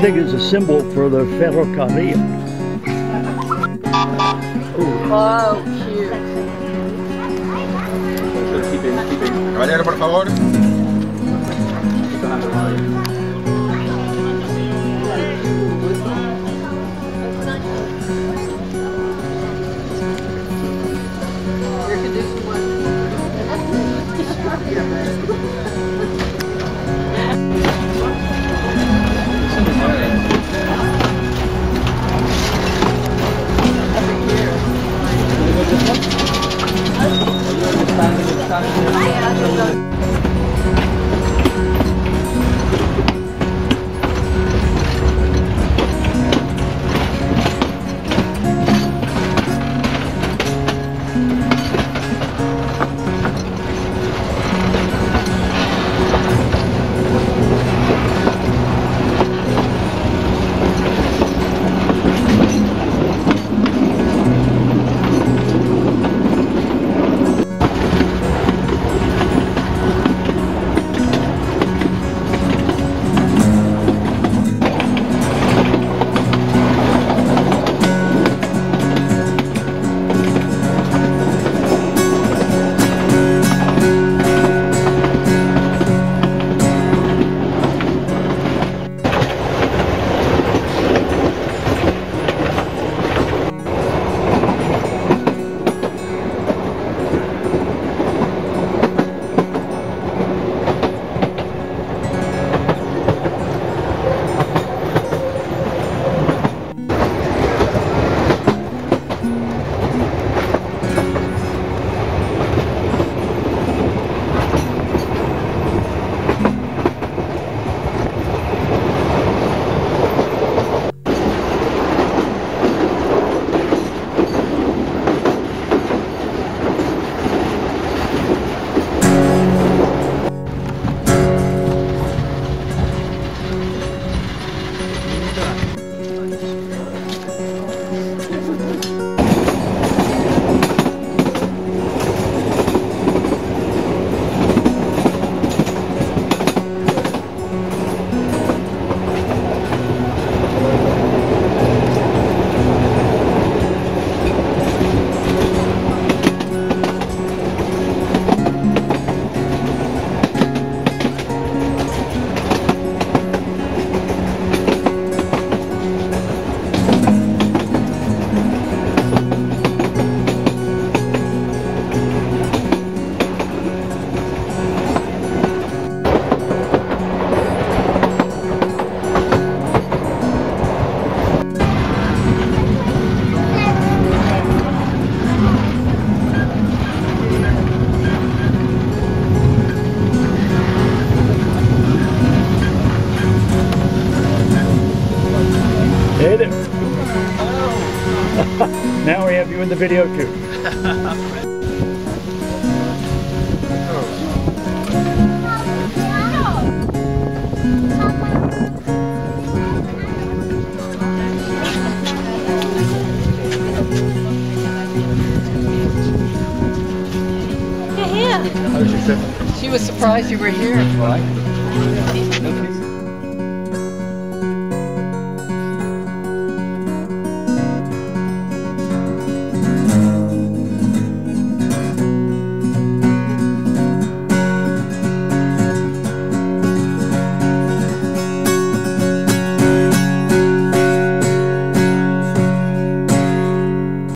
I think it's a symbol for the ferrocarril. Oh, cute. Caballero, por favor. You in the video too. Yeah, yeah. How was your trip? She was surprised you were here. Why?